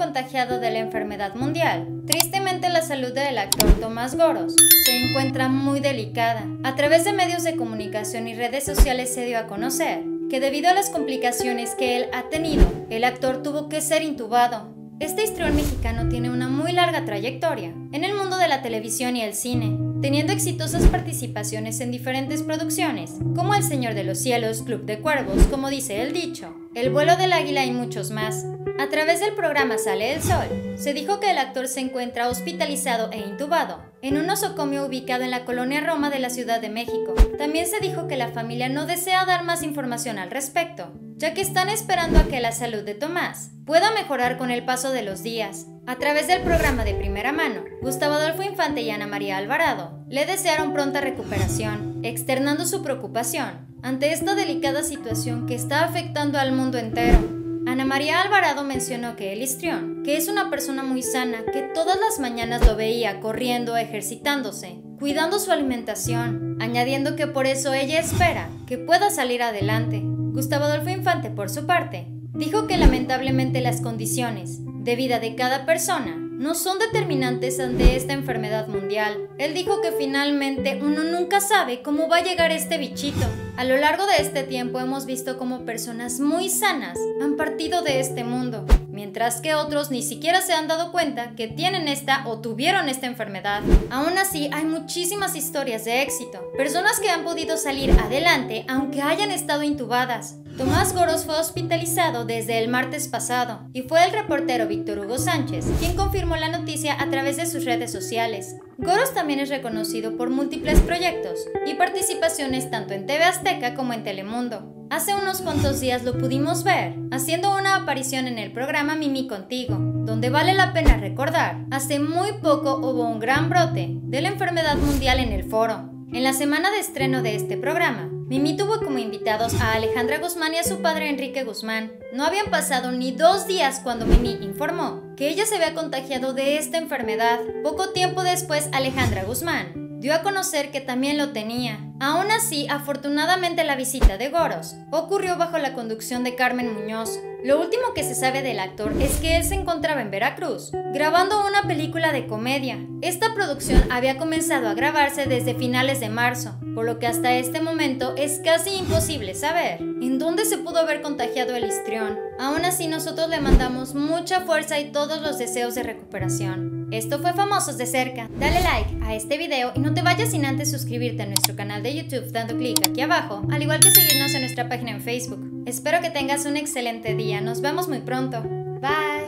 contagiado de la enfermedad mundial. Tristemente la salud del actor Tomás Goros se encuentra muy delicada. A través de medios de comunicación y redes sociales se dio a conocer que debido a las complicaciones que él ha tenido, el actor tuvo que ser intubado. Este histrión mexicano tiene una muy larga trayectoria en el mundo de la televisión y el cine, teniendo exitosas participaciones en diferentes producciones, como El Señor de los Cielos, Club de Cuervos, como dice el dicho, El vuelo del águila y muchos más. A través del programa Sale el Sol, se dijo que el actor se encuentra hospitalizado e intubado en un nosocomio ubicado en la colonia Roma de la Ciudad de México. También se dijo que la familia no desea dar más información al respecto, ya que están esperando a que la salud de Tomás pueda mejorar con el paso de los días. A través del programa de primera mano, Gustavo Adolfo Infante y Ana María Alvarado le desearon pronta recuperación, externando su preocupación ante esta delicada situación que está afectando al mundo entero. Ana María Alvarado mencionó que el histrión, que es una persona muy sana, que todas las mañanas lo veía corriendo, ejercitándose, cuidando su alimentación, añadiendo que por eso ella espera que pueda salir adelante. Gustavo Adolfo Infante, por su parte, dijo que lamentablemente las condiciones de vida de cada persona no son determinantes ante esta enfermedad mundial. Él dijo que finalmente uno nunca sabe cómo va a llegar este bichito. A lo largo de este tiempo hemos visto cómo personas muy sanas han partido de este mundo, mientras que otros ni siquiera se han dado cuenta que tienen esta o tuvieron esta enfermedad. Aún así, hay muchísimas historias de éxito, personas que han podido salir adelante aunque hayan estado intubadas, Tomás Goros fue hospitalizado desde el martes pasado y fue el reportero Víctor Hugo Sánchez quien confirmó la noticia a través de sus redes sociales. Goros también es reconocido por múltiples proyectos y participaciones tanto en TV Azteca como en Telemundo. Hace unos cuantos días lo pudimos ver haciendo una aparición en el programa Mimi Contigo, donde vale la pena recordar, hace muy poco hubo un gran brote de la enfermedad mundial en el foro. En la semana de estreno de este programa, Mimi tuvo como invitados a Alejandra Guzmán y a su padre Enrique Guzmán. No habían pasado ni dos días cuando Mimi informó que ella se había contagiado de esta enfermedad. Poco tiempo después, Alejandra Guzmán dio a conocer que también lo tenía. Aún así, afortunadamente la visita de Goros ocurrió bajo la conducción de Carmen Muñoz, lo último que se sabe del actor es que él se encontraba en Veracruz, grabando una película de comedia. Esta producción había comenzado a grabarse desde finales de marzo, por lo que hasta este momento es casi imposible saber en dónde se pudo haber contagiado el histrión. Aún así nosotros le mandamos mucha fuerza y todos los deseos de recuperación. Esto fue Famosos de Cerca. Dale like a este video y no te vayas sin antes suscribirte a nuestro canal YouTube dando clic aquí abajo, al igual que seguirnos en nuestra página en Facebook. Espero que tengas un excelente día. Nos vemos muy pronto. Bye.